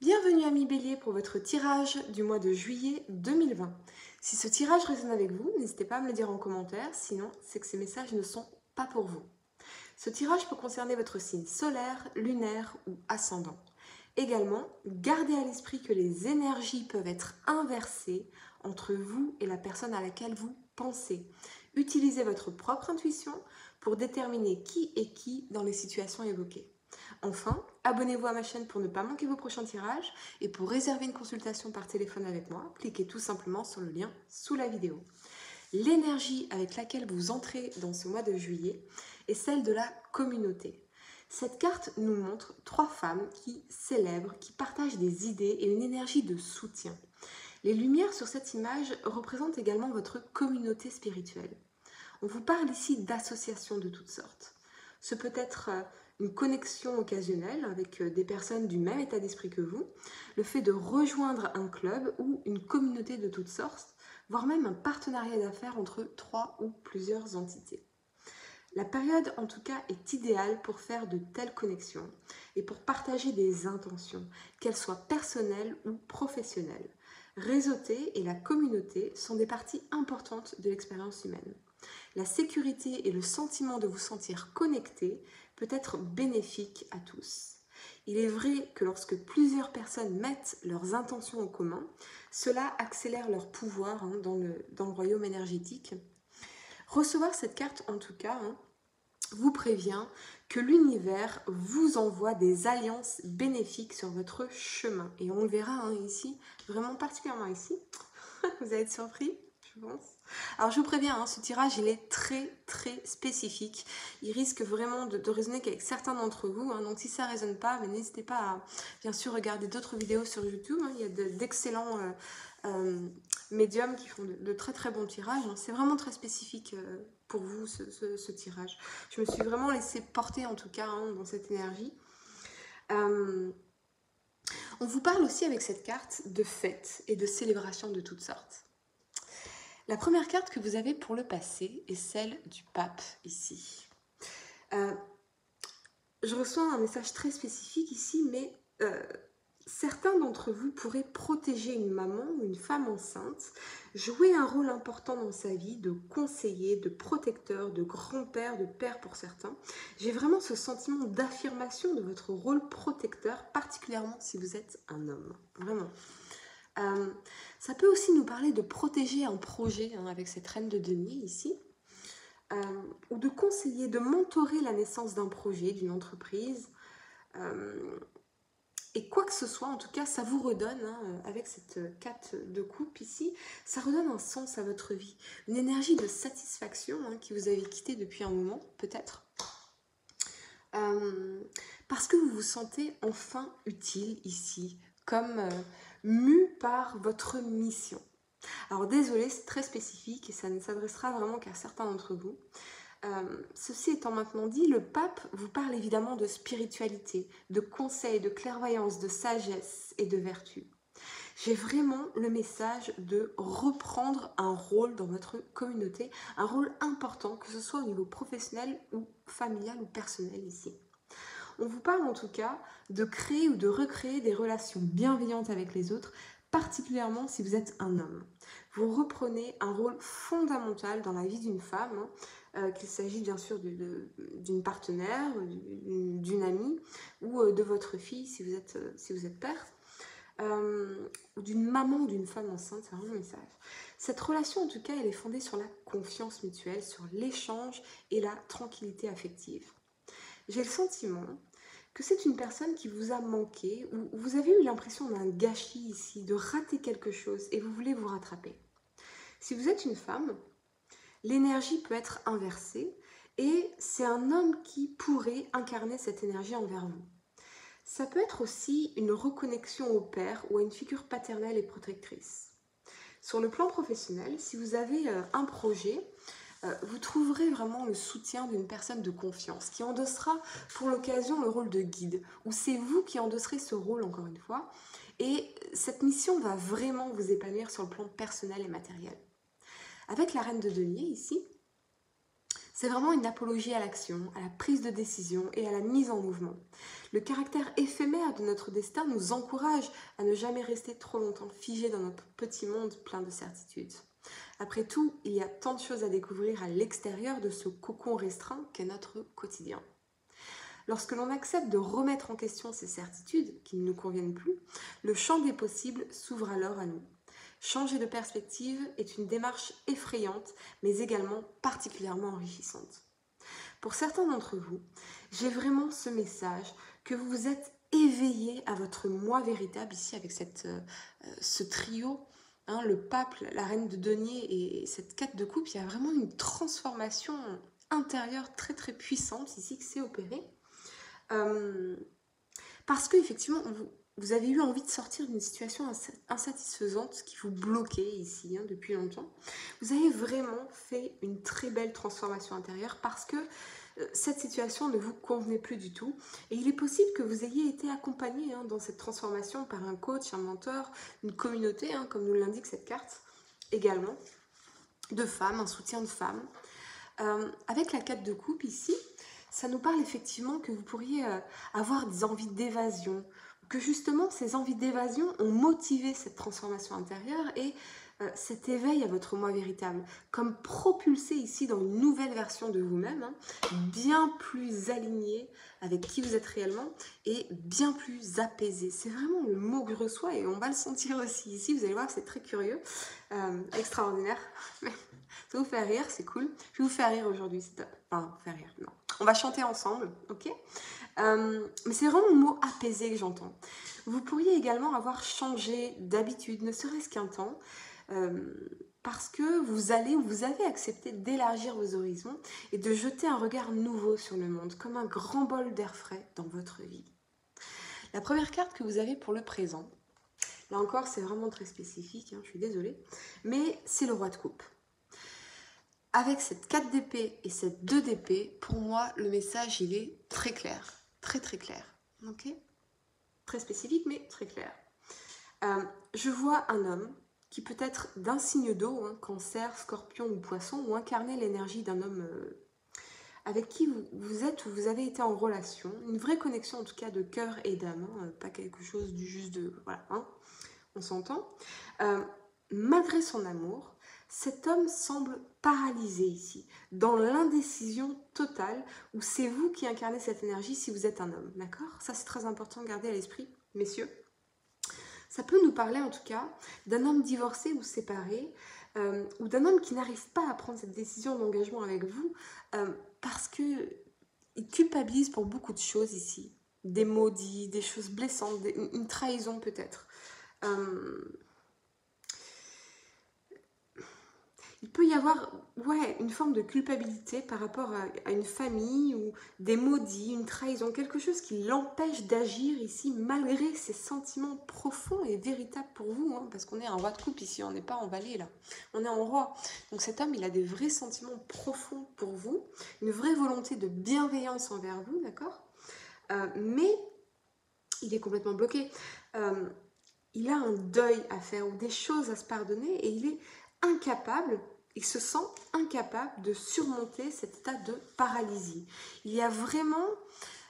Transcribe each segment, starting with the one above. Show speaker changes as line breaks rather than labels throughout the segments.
Bienvenue amis Bélier pour votre tirage du mois de juillet 2020. Si ce tirage résonne avec vous, n'hésitez pas à me le dire en commentaire, sinon c'est que ces messages ne sont pas pour vous. Ce tirage peut concerner votre signe solaire, lunaire ou ascendant. Également, gardez à l'esprit que les énergies peuvent être inversées entre vous et la personne à laquelle vous pensez. Utilisez votre propre intuition pour déterminer qui est qui dans les situations évoquées. Enfin, abonnez-vous à ma chaîne pour ne pas manquer vos prochains tirages et pour réserver une consultation par téléphone avec moi, cliquez tout simplement sur le lien sous la vidéo. L'énergie avec laquelle vous entrez dans ce mois de juillet est celle de la communauté. Cette carte nous montre trois femmes qui célèbrent, qui partagent des idées et une énergie de soutien. Les lumières sur cette image représentent également votre communauté spirituelle. On vous parle ici d'associations de toutes sortes. Ce peut être euh, une connexion occasionnelle avec euh, des personnes du même état d'esprit que vous, le fait de rejoindre un club ou une communauté de toutes sortes, voire même un partenariat d'affaires entre trois ou plusieurs entités. La période en tout cas est idéale pour faire de telles connexions et pour partager des intentions, qu'elles soient personnelles ou professionnelles. Réseauter et la communauté sont des parties importantes de l'expérience humaine. La sécurité et le sentiment de vous sentir connecté peut être bénéfique à tous. Il est vrai que lorsque plusieurs personnes mettent leurs intentions en commun, cela accélère leur pouvoir hein, dans, le, royaume énergétique. Recevoir cette carte, en tout cas, hein, vous prévient que l'univers vous envoie des alliances bénéfiques sur votre chemin. Et on le verra hein, ici, vraiment particulièrement ici. vous allez être surpris, je. Alors je vous préviens, hein, ce tirage il est très très spécifique. Il risque vraiment de, résonner qu'avec certains d'entre vous. Hein. donc si ça ne résonne pas, n'hésitez pas à bien sûr regarder d'autres vidéos sur YouTube. Hein. il y a d'excellents euh, euh, médiums qui font de, très très bons tirages. C'est vraiment très spécifique euh, pour vous ce, tirage. Je me suis vraiment laissée porter en tout cas dans cette énergie. on vous parle aussi avec cette carte de fêtes et de célébrations de toutes sortes. La première carte que vous avez pour le passé est celle du pape ici. Euh, je reçois un message très spécifique ici, mais euh, certains d'entre vous pourraient protéger une maman ou une femme enceinte, jouer un rôle important dans sa vie de conseiller, de protecteur, de grand-père, de père pour certains. J'ai vraiment ce sentiment d'affirmation de votre rôle protecteur, particulièrement si vous êtes un homme. Vraiment. Euh, ça peut aussi nous parler de protéger un projet hein, avec cette reine de denier ici, euh, ou de conseiller, de mentorer la naissance d'un projet, d'une entreprise. Euh, et quoi que ce soit, en tout cas, ça vous redonne, hein, avec cette carte de coupe ici, ça redonne un sens à votre vie, une énergie de satisfaction hein, qui vous avait quitté depuis un moment, peut-être. parce que vous vous sentez enfin utile ici, comme mu par votre mission. Alors désolé, c'est très spécifique et ça ne s'adressera vraiment qu'à certains d'entre vous. Euh, ceci étant maintenant dit, le pape vous parle évidemment de spiritualité, de conseils, de clairvoyance, de sagesse et de vertu. J'ai vraiment le message de reprendre un rôle dans votre communauté, un rôle important, que ce soit au niveau professionnel ou familial ou personnel ici. On vous parle en tout cas de créer ou de recréer des relations bienveillantes avec les autres, particulièrement si vous êtes un homme. Vous reprenez un rôle fondamental dans la vie d'une femme, hein, euh, qu'il s'agisse bien sûr d'une partenaire, d'une amie ou euh, de votre fille si vous êtes, euh, si vous père. ou d'une maman d'une femme enceinte, c'est vraiment un message. Cette relation, en tout cas, elle est fondée sur la confiance mutuelle, sur l'échange et la tranquillité affective. J'ai le sentiment que c'est une personne qui vous a manqué, ou vous avez eu l'impression d'un gâchis ici, de rater quelque chose, et vous voulez vous rattraper. Si vous êtes une femme, l'énergie peut être inversée, et c'est un homme qui pourrait incarner cette énergie envers vous. Ça peut être aussi une reconnexion au père ou à une figure paternelle et protectrice. Sur le plan professionnel, si vous avez euh, un projet, vous trouverez vraiment le soutien d'une personne de confiance qui endossera pour l'occasion le rôle de guide, ou c'est vous qui endosserez ce rôle encore une fois, et cette mission va vraiment vous épanouir sur le plan personnel et matériel. Avec la reine de denier ici, C'est vraiment une apologie à l'action, à la prise de décision et à la mise en mouvement. Le caractère éphémère de notre destin nous encourage à ne jamais rester trop longtemps figé dans notre petit monde plein de certitudes. Après tout, il y a tant de choses à découvrir à l'extérieur de ce cocon restreint qu'est notre quotidien. Lorsque l'on accepte de remettre en question ces certitudes qui ne nous conviennent plus, le champ des possibles s'ouvre alors à nous. Changer de perspective est une démarche effrayante, mais également particulièrement enrichissante. Pour certains d'entre vous, j'ai vraiment ce message que vous vous êtes éveillé à votre moi véritable ici avec cette, euh, ce trio, hein, le pape, la reine de denier et cette quête de coupe. Il y a vraiment une transformation intérieure très très puissante ici qui s'est opérée. Euh, parce que effectivement, vous, avez eu envie de sortir d'une situation insatisfaisante qui vous bloquait ici hein, depuis longtemps. Vous avez vraiment fait une très belle transformation intérieure parce que cette situation ne vous convenait plus du tout. Et il est possible que vous ayez été accompagné hein, dans cette transformation par un coach, un mentor, une communauté, hein, comme nous l'indique cette carte également, de femmes, un soutien de femmes. Euh, avec la carte de coupe ici, ça nous parle effectivement que vous pourriez euh, avoir des envies d'évasion, que justement ces envies d'évasion ont motivé cette transformation intérieure et cet éveil à votre moi véritable, comme propulsé ici dans une nouvelle version de vous-même, hein, bien plus aligné avec qui vous êtes réellement et bien plus apaisé. C'est vraiment le mot que je reçois et on va le sentir aussi ici. Vous allez voir, c'est très curieux, euh, extraordinaire. Ça vous fait rire, c'est cool. Je vais vous faire rire aujourd'hui, c'est top. Enfin, faire rire, non. On va chanter ensemble, ok? Euh, mais c'est vraiment le mot apaisé que j'entends. Vous pourriez également avoir changé d'habitude, ne serait-ce qu'un temps, euh, parce que vous allez ou vous avez accepté d'élargir vos horizons et de jeter un regard nouveau sur le monde, comme un grand bol d'air frais dans votre vie. La première carte que vous avez pour le présent, là encore c'est vraiment très spécifique, hein, je suis désolée, mais c'est le roi de coupe avec cette 4 d'épée et cette 2 d'épée, pour moi, le message, il est très clair très très clair. Ok? Très spécifique, mais très clair. Euh, je vois un homme qui peut être d'un signe d'eau, hein, cancer, scorpion ou poisson, ou incarner l'énergie d'un homme euh, avec qui vous, êtes ou vous avez été en relation. Une vraie connexion en tout cas de cœur et d'âme, hein, pas quelque chose du juste de... Voilà, hein, on s'entend. Euh, malgré son amour, cet homme semble paralysé ici, dans l'indécision totale, où c'est vous qui incarnez cette énergie si vous êtes un homme, d'accord? Ça c'est très important de garder à l'esprit, messieurs. Ça peut nous parler en tout cas d'un homme divorcé ou séparé, euh, ou d'un homme qui n'arrive pas à prendre cette décision d'engagement avec vous, euh, parce que il culpabilise pour beaucoup de choses ici, des maudits, des choses blessantes, une trahison peut-être. Euh, il peut y avoir ouais, une forme de culpabilité par rapport à, une famille ou des maudits, une trahison, quelque chose qui l'empêche d'agir ici malgré ses sentiments profonds et véritables pour vous, hein, parce qu'on est un roi de coupe ici, on n'est pas en valet là, on est en roi. Donc cet homme, il a des vrais sentiments profonds pour vous, une vraie volonté de bienveillance envers vous, d'accord? Euh, Mais il est complètement bloqué. Euh, il a un deuil à faire ou des choses à se pardonner et il est incapable il se sent incapable de surmonter cet état de paralysie. Il y a vraiment,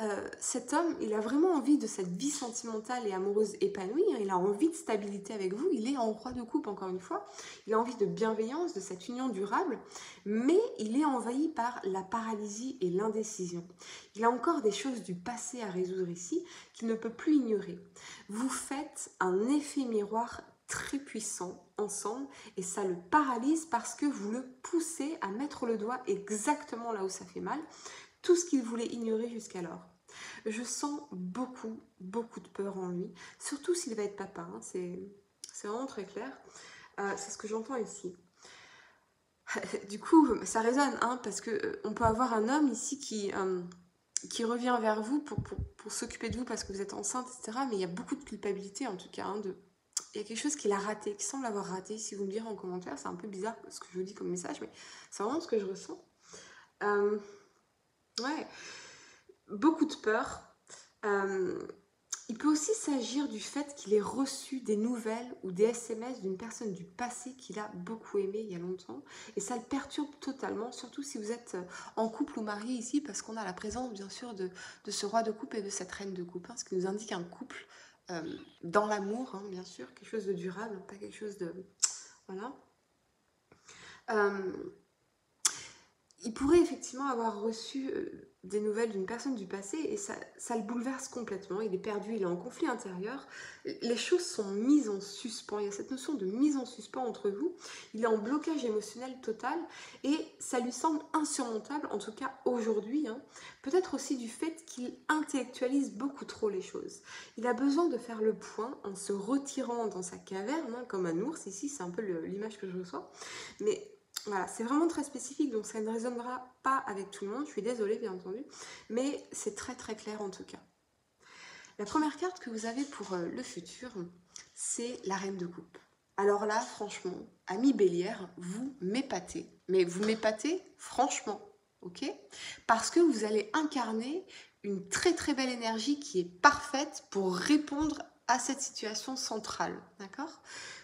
euh, cet homme, il a vraiment envie de cette vie sentimentale et amoureuse épanouie, hein. il a envie de stabilité avec vous, il est en roi de coupe encore une fois, il a envie de bienveillance, de cette union durable, mais il est envahi par la paralysie et l'indécision. Il a encore des choses du passé à résoudre ici qu'il ne peut plus ignorer. Vous faites un effet miroir très puissant ensemble et ça le paralyse parce que vous le poussez à mettre le doigt exactement là où ça fait mal, tout ce qu'il voulait ignorer jusqu'alors. Je sens beaucoup, beaucoup de peur en lui, surtout s'il va être papa, hein. c'est vraiment très clair. Euh, c'est ce que j'entends ici. Du coup, ça résonne, hein, parce que euh, peut avoir un homme ici qui, euh, qui revient vers vous pour, pour, s'occuper de vous parce que vous êtes enceinte, etc. Mais il y a beaucoup de culpabilité, en tout cas, hein, de, il y a quelque chose qu'il a raté, qui semble avoir raté. Si vous me direz en commentaire, c'est un peu bizarre ce que je vous dis comme message, mais c'est vraiment ce que je ressens. Euh, ouais, beaucoup de peur. Euh, Il peut aussi s'agir du fait qu'il ait reçu des nouvelles ou des SMS d'une personne du passé qu'il a beaucoup aimé il y a longtemps. Et ça le perturbe totalement, surtout si vous êtes en couple ou marié ici, parce qu'on a la présence bien sûr de, ce roi de coupe et de cette reine de coupe, hein, ce qui nous indique un couple euh, dans l'amour, hein, bien sûr, quelque chose de durable, pas quelque chose de... Voilà. Euh, il pourrait effectivement avoir reçu euh, des nouvelles d'une personne du passé et ça, ça, le bouleverse complètement. Il est perdu, il est en conflit intérieur. Les choses sont mises en suspens. Il y a cette notion de mise en suspens entre vous. Il est en blocage émotionnel total et ça lui semble insurmontable, en tout cas aujourd'hui. Hein. Peut-être aussi du fait qu'il intellectualise beaucoup trop les choses. Il a besoin de faire le point en se retirant dans sa caverne, hein, comme un ours. Ici, c'est un peu l'image que je reçois. Mais voilà, c'est vraiment très spécifique, donc ça ne résonnera pas avec tout le monde. Je suis désolée, bien entendu, mais c'est très très clair en tout cas. La première carte que vous avez pour euh, le futur, c'est la Reine de Coupe. Alors là, franchement, ami Bélière, vous m'épatez. Mais vous m'épatez franchement, ok? Parce que vous allez incarner une très très belle énergie qui est parfaite pour répondre à cette situation centrale, d'accord?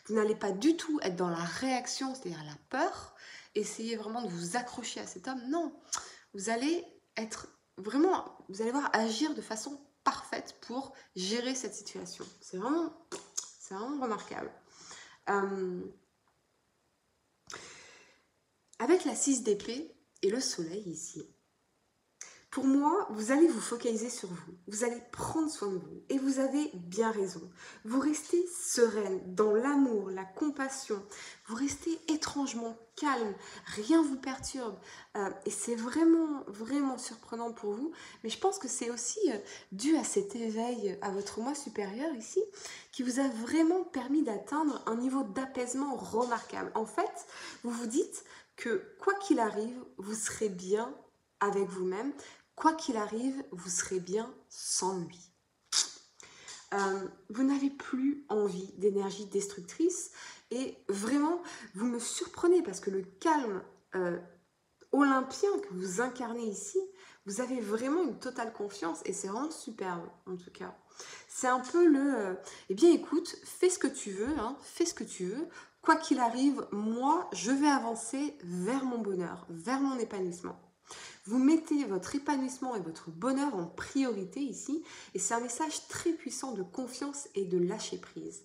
Vous n'allez pas du tout être dans la réaction, c'est-à-dire la peur, essayer vraiment de vous accrocher à cet homme. Non, vous allez être vraiment, vous allez voir agir de façon parfaite pour gérer cette situation. C'est vraiment, remarquable. Euh, avec la 6 d'épée et le soleil ici, pour moi, vous allez vous focaliser sur vous, vous allez prendre soin de vous et vous avez bien raison. Vous restez sereine dans l'amour, la compassion, vous restez étrangement calme, rien vous perturbe euh, et c'est vraiment, vraiment surprenant pour vous. Mais je pense que c'est aussi euh, dû à cet éveil à votre moi supérieur ici qui vous a vraiment permis d'atteindre un niveau d'apaisement remarquable. En fait, vous vous dites que quoi qu'il arrive, vous serez bien avec vous-même, Quoi qu'il arrive, vous serez bien sans lui. Euh, vous n'avez plus envie d'énergie destructrice et vraiment, vous me surprenez parce que le calme euh, olympien que vous incarnez ici, vous avez vraiment une totale confiance et c'est vraiment superbe en tout cas. C'est un peu le, euh, eh bien écoute, fais ce que tu veux, hein, fais ce que tu veux. Quoi qu'il arrive, moi, je vais avancer vers mon bonheur, vers mon épanouissement. Vous mettez votre épanouissement et votre bonheur en priorité ici, et c'est un message très puissant de confiance et de lâcher prise.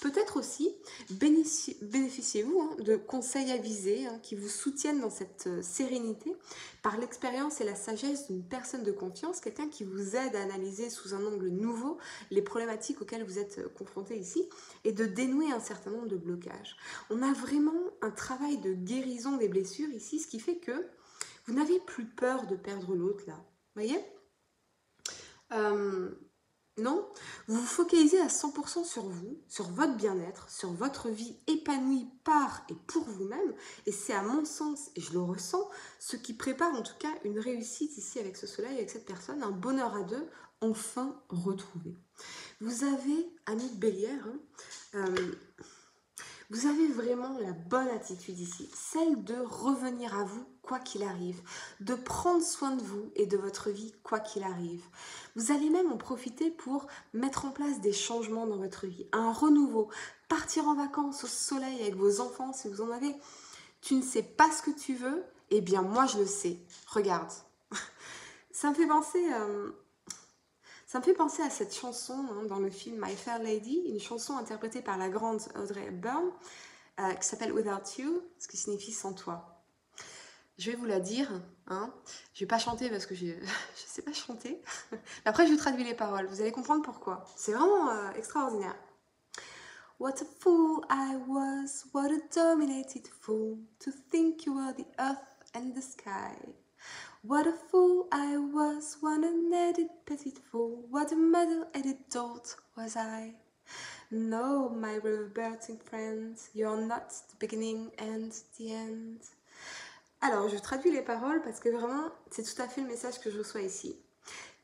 Peut-être aussi bénéficiez-vous hein, de conseils avisés hein, qui vous soutiennent dans cette euh, sérénité par l'expérience et la sagesse d'une personne de confiance, quelqu'un qui vous aide à analyser sous un angle nouveau les problématiques auxquelles vous êtes euh, confronté ici et de dénouer un certain nombre de blocages. On a vraiment un travail de guérison des blessures ici, ce qui fait que vous n'avez plus peur de perdre l'autre là. Voyez? Euh, Non, vous vous focalisez à 100% sur vous, sur votre bien-être, sur votre vie épanouie par et pour vous-même. Et c'est à mon sens, et je le ressens, ce qui prépare en tout cas une réussite ici avec ce soleil, avec cette personne, un bonheur à deux, enfin retrouvé. Vous avez, ami Bélière, hein, euh, vous avez vraiment la bonne attitude ici, celle de revenir à vous quoi qu'il arrive, de prendre soin de vous et de votre vie quoi qu'il arrive. Vous allez même en profiter pour mettre en place des changements dans votre vie, un renouveau, partir en vacances au soleil avec vos enfants si vous en avez. Tu ne sais pas ce que tu veux Eh bien moi je le sais. Regarde. Ça me fait penser... Euh, ça me fait penser à cette chanson hein, dans le film My Fair Lady, une chanson interprétée par la grande Audrey Hepburn, euh, qui s'appelle Without You, ce qui signifie sans toi. Je vais vous la dire, hein. je vais pas chanter parce que je ne sais pas chanter. Après, je vous traduis les paroles, vous allez comprendre pourquoi. C'est vraiment euh, extraordinaire. What a fool I was, what a dominated fool, to think you were the earth and the sky. What a fool I was, what an headed petite fool, what a muddle-headed was I. No, my reverting friend, you're not the beginning and the end. Alors, je traduis les paroles parce que vraiment, c'est tout à fait le message que je reçois ici.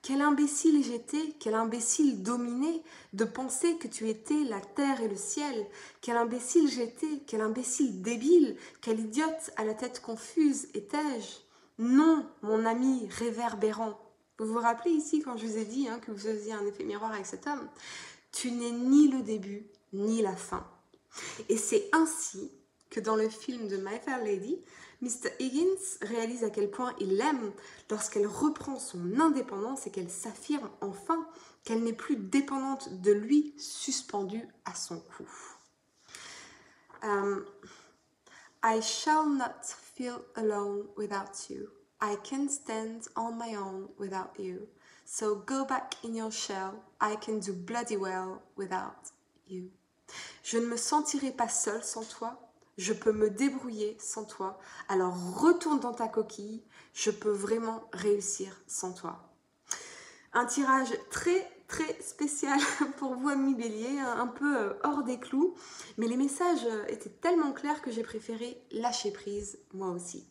Quel imbécile j'étais, quel imbécile dominé de penser que tu étais la terre et le ciel. Quel imbécile j'étais, quel imbécile débile, quel idiote à la tête confuse étais-je. Non, mon ami réverbérant, Vous vous rappelez ici quand je vous ai dit hein, que vous faisiez un effet miroir avec cet homme? Tu n'es ni le début ni la fin. Et c'est ainsi que dans le film de My Fair Lady, Mr. Higgins réalise à quel point il l'aime lorsqu'elle reprend son indépendance et qu'elle s'affirme enfin qu'elle n'est plus dépendante de lui, suspendue à son cou. Um, I shall not feel alone without you. I can stand on my own without you. So go back in your shell. I can do bloody well without you. Je ne me sentirai pas seule sans toi. Je peux me débrouiller sans toi. Alors retourne dans ta coquille. Je peux vraiment réussir sans toi. Un tirage très très spécial pour vous amis bélier, un peu euh, hors des clous, mais les messages euh, étaient tellement clairs que j'ai préféré lâcher prise moi aussi.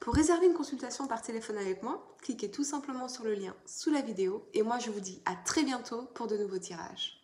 Pour réserver une consultation par téléphone avec moi, cliquez tout simplement sur le lien sous la vidéo et moi je vous dis à très bientôt pour de nouveaux tirages.